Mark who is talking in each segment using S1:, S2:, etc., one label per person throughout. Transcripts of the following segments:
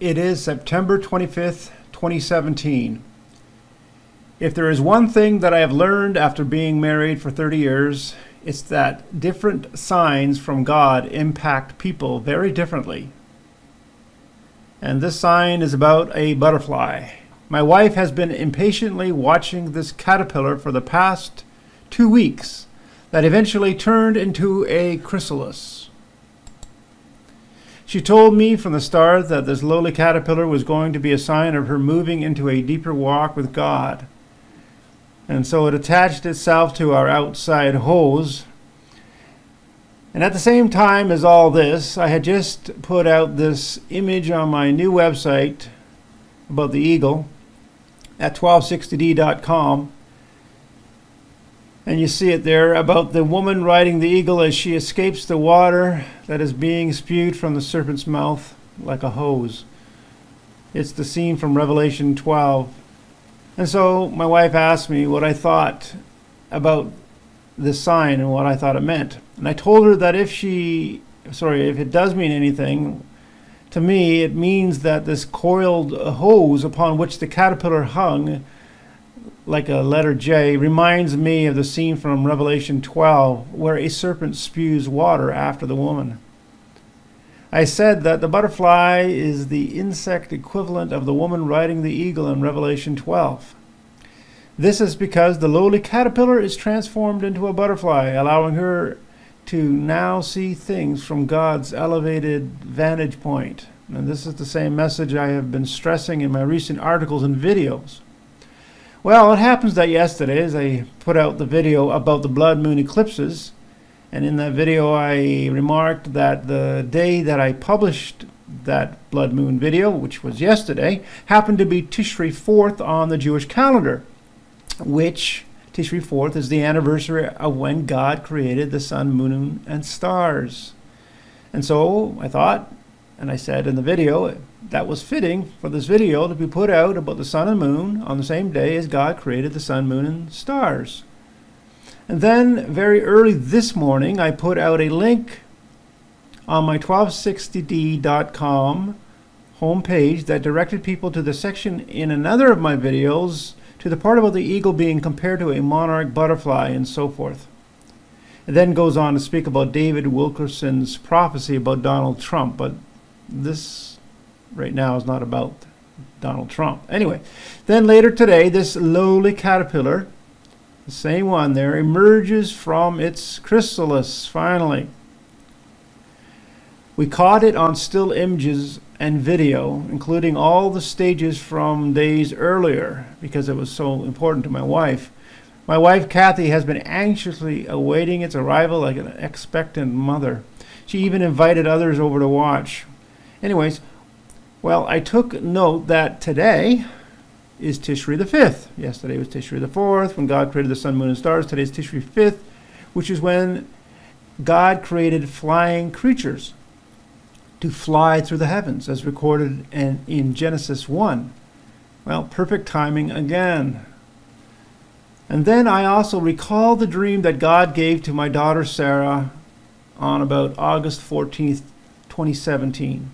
S1: It is September 25th, 2017. If there is one thing that I have learned after being married for 30 years, it's that different signs from God impact people very differently. And this sign is about a butterfly. My wife has been impatiently watching this caterpillar for the past two weeks that eventually turned into a chrysalis. She told me from the start that this lowly caterpillar was going to be a sign of her moving into a deeper walk with God. And so it attached itself to our outside hose. And at the same time as all this, I had just put out this image on my new website about the eagle at 1260d.com and you see it there about the woman riding the eagle as she escapes the water that is being spewed from the serpent's mouth like a hose. It's the scene from Revelation 12. And so my wife asked me what I thought about this sign and what I thought it meant. And I told her that if she, sorry, if it does mean anything, to me it means that this coiled hose upon which the caterpillar hung like a letter J, reminds me of the scene from Revelation 12 where a serpent spews water after the woman. I said that the butterfly is the insect equivalent of the woman riding the eagle in Revelation 12. This is because the lowly caterpillar is transformed into a butterfly, allowing her to now see things from God's elevated vantage point. And this is the same message I have been stressing in my recent articles and videos. Well, it happens that yesterday, as I put out the video about the blood moon eclipses, and in that video I remarked that the day that I published that blood moon video, which was yesterday, happened to be Tishri 4th on the Jewish calendar, which Tishri 4th is the anniversary of when God created the sun, moon, and stars. And so I thought, and I said in the video, that was fitting for this video to be put out about the sun and moon on the same day as God created the sun, moon, and stars. And then, very early this morning, I put out a link on my 1260d.com homepage that directed people to the section in another of my videos to the part about the eagle being compared to a monarch butterfly and so forth. It then goes on to speak about David Wilkerson's prophecy about Donald Trump, but this right now is not about Donald Trump. Anyway, then later today, this lowly caterpillar, the same one there, emerges from its chrysalis finally. We caught it on still images and video, including all the stages from days earlier, because it was so important to my wife. My wife, Kathy, has been anxiously awaiting its arrival like an expectant mother. She even invited others over to watch. Anyways, well, I took note that today is Tishri the 5th. Yesterday was Tishri the 4th, when God created the sun, moon, and stars. Today is Tishri 5th, which is when God created flying creatures to fly through the heavens, as recorded in, in Genesis 1. Well, perfect timing again. And then I also recall the dream that God gave to my daughter Sarah on about August 14th, 2017.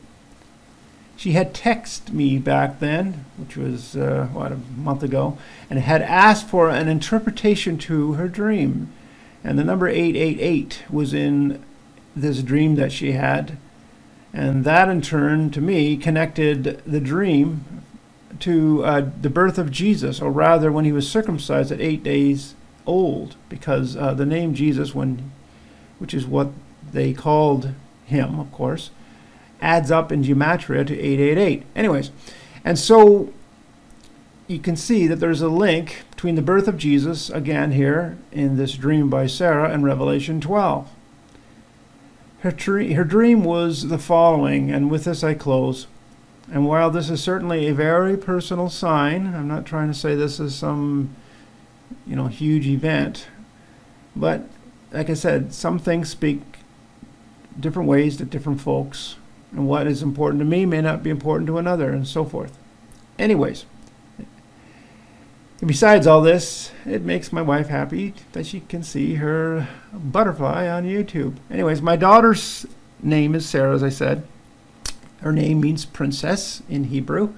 S1: She had texted me back then, which was, uh, what, a month ago, and had asked for an interpretation to her dream. And the number 888 was in this dream that she had. And that, in turn, to me, connected the dream to uh, the birth of Jesus, or rather, when he was circumcised at eight days old, because uh, the name Jesus, when, which is what they called him, of course, adds up in gematria to 888. Anyways, and so you can see that there's a link between the birth of Jesus, again here in this dream by Sarah, and Revelation 12. Her, her dream was the following, and with this I close. And while this is certainly a very personal sign, I'm not trying to say this is some, you know, huge event, but like I said, some things speak different ways to different folks and what is important to me may not be important to another, and so forth. Anyways, besides all this, it makes my wife happy that she can see her butterfly on YouTube. Anyways, my daughter's name is Sarah, as I said, Her name means princess in Hebrew.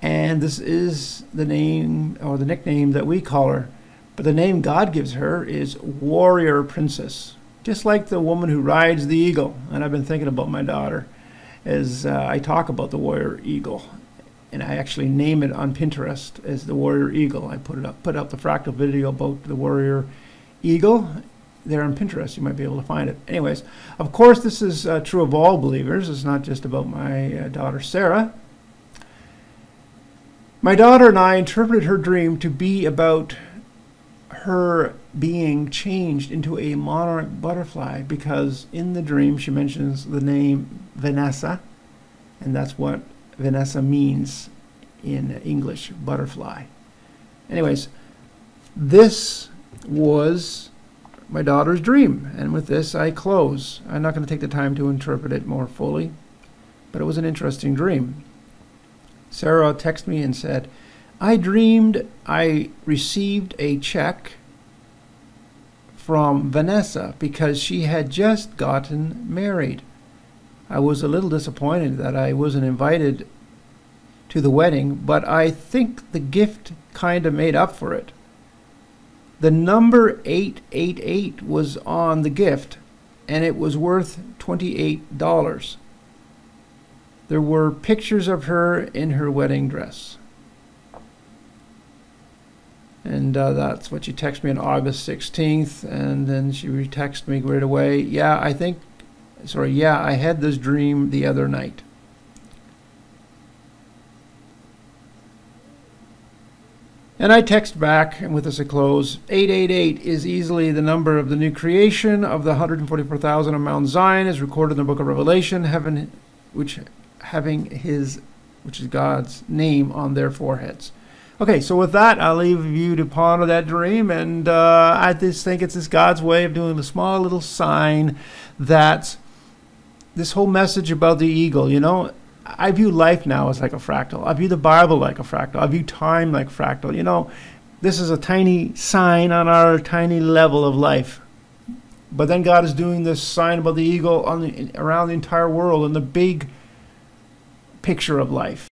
S1: And this is the name or the nickname that we call her. But the name God gives her is Warrior Princess, just like the woman who rides the eagle. And I've been thinking about my daughter as uh, I talk about the Warrior Eagle. And I actually name it on Pinterest as the Warrior Eagle. I put it up, put up the fractal video about the Warrior Eagle there on Pinterest. You might be able to find it. Anyways, of course, this is uh, true of all believers. It's not just about my uh, daughter Sarah. My daughter and I interpreted her dream to be about her being changed into a monarch butterfly because in the dream she mentions the name Vanessa, and that's what Vanessa means in English, butterfly. Anyways, this was my daughter's dream, and with this I close. I'm not going to take the time to interpret it more fully, but it was an interesting dream. Sarah texted me and said, I dreamed I received a check from Vanessa because she had just gotten married. I was a little disappointed that I wasn't invited to the wedding, but I think the gift kind of made up for it. The number 888 was on the gift, and it was worth $28. There were pictures of her in her wedding dress. And uh, that's what she texted me on August 16th. And then she retexted me right away. Yeah, I think, sorry, yeah, I had this dream the other night. And I text back, and with this a close, 888 is easily the number of the new creation of the 144,000 of Mount Zion, is recorded in the book of Revelation, heaven, which having his, which is God's name on their foreheads. Okay, so with that, I'll leave you to ponder that dream, and uh, I just think it's this God's way of doing a small little sign that this whole message about the eagle, you know, I view life now as like a fractal. I view the Bible like a fractal. I view time like fractal. You know, this is a tiny sign on our tiny level of life. But then God is doing this sign about the eagle on the, around the entire world in the big picture of life.